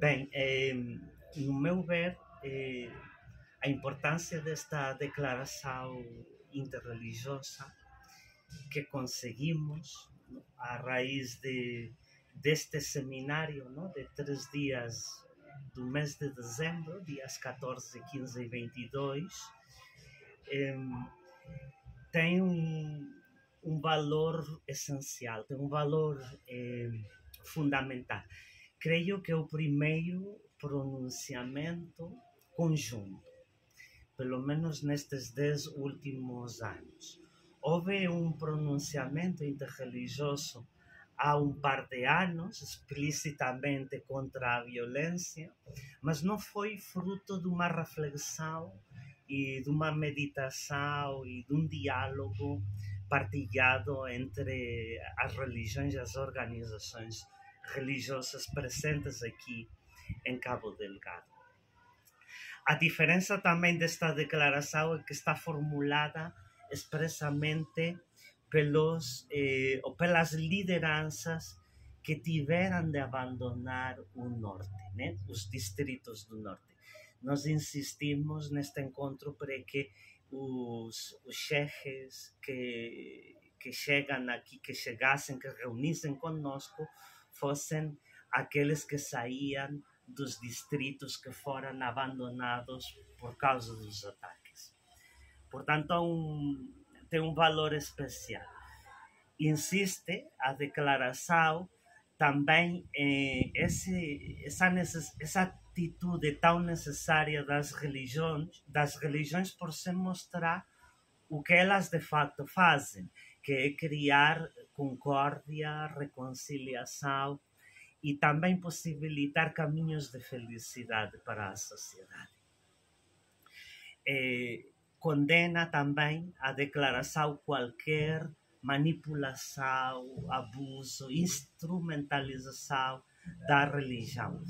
Bem, é, no meu ver, é, a importância desta declaração interreligiosa que conseguimos a raiz de, deste seminário não? de três dias do mês de dezembro, dias 14, 15 e 22, eh, tem um, um valor essencial, tem um valor eh, fundamental. Creio que é o primeiro pronunciamento conjunto, pelo menos nestes dez últimos anos. Houve um pronunciamento interreligioso há um par de anos, explicitamente contra a violência, mas não foi fruto de uma reflexão e de uma meditação e de um diálogo partilhado entre as religiões e as organizações religiosas presentes aqui em Cabo Delgado. A diferença também desta declaração é que está formulada expressamente pelos, eh, ou pelas lideranças que tiveram de abandonar o norte, né? os distritos do norte. Nós insistimos neste encontro para que os, os cheques que, que chegam aqui, que chegassem, que reunissem conosco, fossem aqueles que saíam dos distritos que foram abandonados por causa dos ataques. Portanto, um, tem um valor especial. Insiste a declaração também em esse, essa, essa atitude tão necessária das religiões, das religiões por se mostrar o que elas de fato fazem, que é criar concórdia, reconciliação e também possibilitar caminhos de felicidade para a sociedade. É, condena também a declaração qualquer manipulação, abuso, instrumentalização da religião.